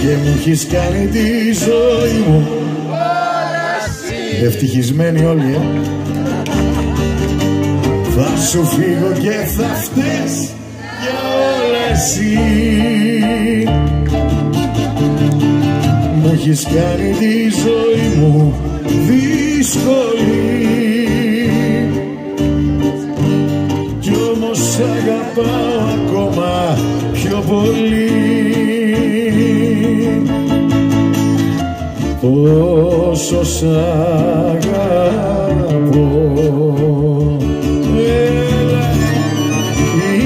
και μου έχεις κάνει τη ζωή μου. Ευτυχισμένοι όλοι ε. Θα σου φύγω και θα φταίς για όλα εσύ. Μου έχεις κάνει τη ζωή μου δύσκολη. Κι όμως αγαπάω ακόμα πιο πολύ όσο σ' αγαπώ. Έλα,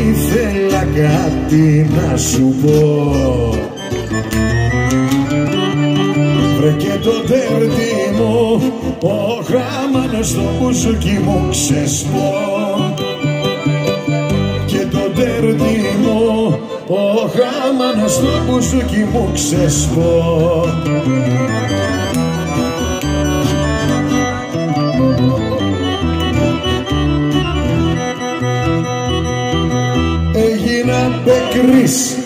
ήθελα κάτι να σου πω. Βρε και το τέρτι μου ο χάμανος στο μπουζουκί μου ξεσπώ ο χάμανος στο μπουζουκί μου ξεσπώ. Πεκρής.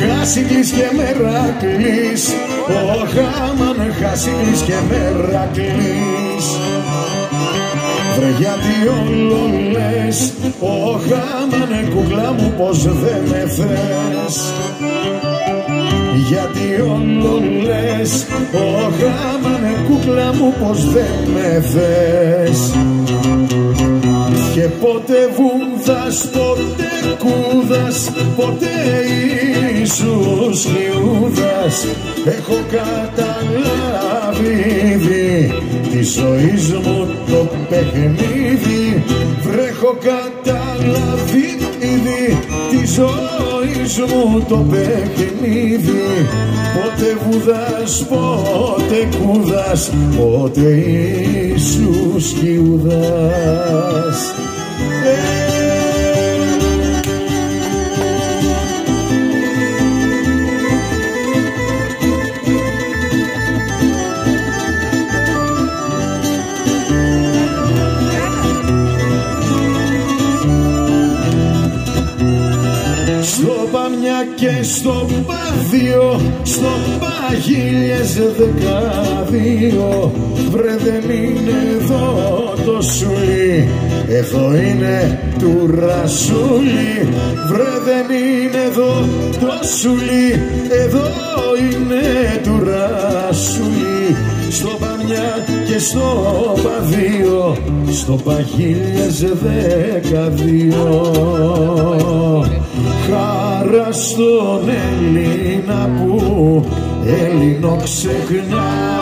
Χάσικλης και μερακλής. Ο χάμαν χάσικλης και μερακλής Βρε γιατί όλο λες Ο χάμανε κουκλά μου πως δεν με θες γιατί όλο λες Ο χάμανε κουκλά μου πως δεν με θες και ποτέ βούδας, ποτέ κούδας, ποτέ Ιησούς Ιούδας Έχω καταλάβει ήδη τη ζωής μου το παιχνίδι. Βρέχω καταλάβει ήδη τη ζωής μου το παιχνίδι. Ποτέ βούδας, ποτέ κούδας, ποτέ Ιησούς Ιούδας και στο Παδίο, στο Παγίλιες δεκαδύο Βρε δεν είναι εδώ το σουλί. Εδώ είναι του Ρασούλη Βρε δεν είναι εδώ το σουλί. Εδώ είναι του Ρασούλη Στο Παμιά και στο Παδίο Στο Παχίλιες δεκαδύο Χαρά στον Έλληνα που Έλληνο ξεχνά.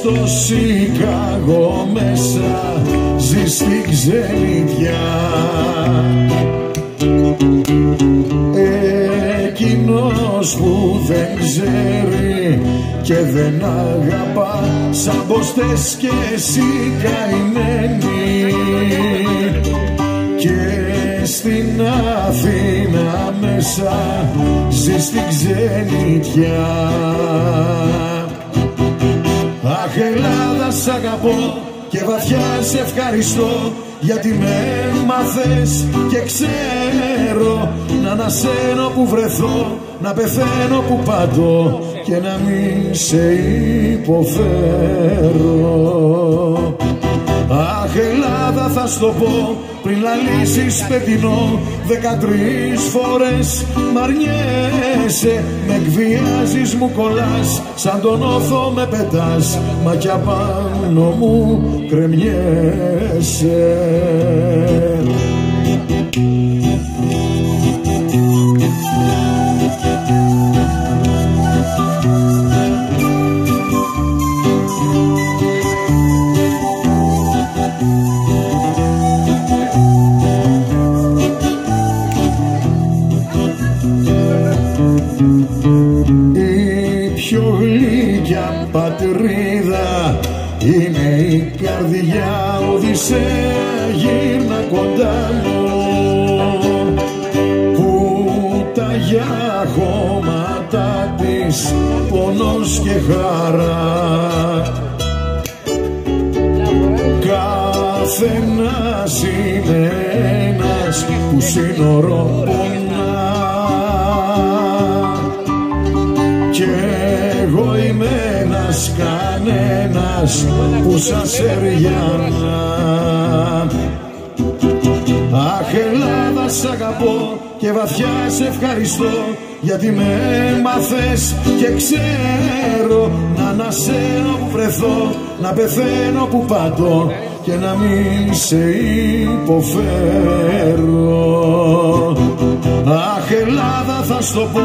Στο Σικάγο μέσα ζει στη ξενιτιά. Εκείνος που δεν ξέρει και δεν αγαπά σαν πως θες και εσύ καημένη και στην Αθήνα μέσα ζει στη ξενιτιά Αχ Ελλάδα σ' αγαπώ και βαθιά σε ευχαριστώ γιατί με μαθες και ξέρω να ανασένω που βρεθώ να πεθαίνω που πάντω και να μην σε υποφέρω. Αχ Ελλάδα θα στο πω πριν λαλήσεις πετεινό δεκατρεις φορές μ' αρνιέσαι με εκβιάζεις μου κολλάς σαν τον όθο με πετάς μα κι απάνω μου κρεμιέσαι πατρίδα είναι η καρδιά Οδυσσέα γύρνα κοντά μου. Που τα για χώματα της πονός και χαρά. Καθένας είναι ένα ένας που σύνορο πονά. Κι εγώ είμαι ένας κανένας που σας εριάνα Αχ Ελλάδα σ' αγαπώ και βαθιά σε ευχαριστώ γιατί με μαθες και ξέρω να ανασέω που βρεθώ να πεθαίνω που πατώ και να μην σε υποφέρω. Αχ Ελλάδα θα στο πω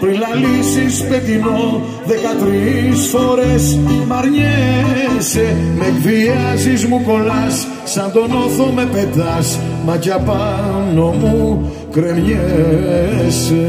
πριν λαλήσεις πετεινό δεκατρεις φορές μ' αρνιέσαι με εκβιάζεις μου κολλάς σαν τον όθο με πετάς μα κι απάνω μου κρεμιέσαι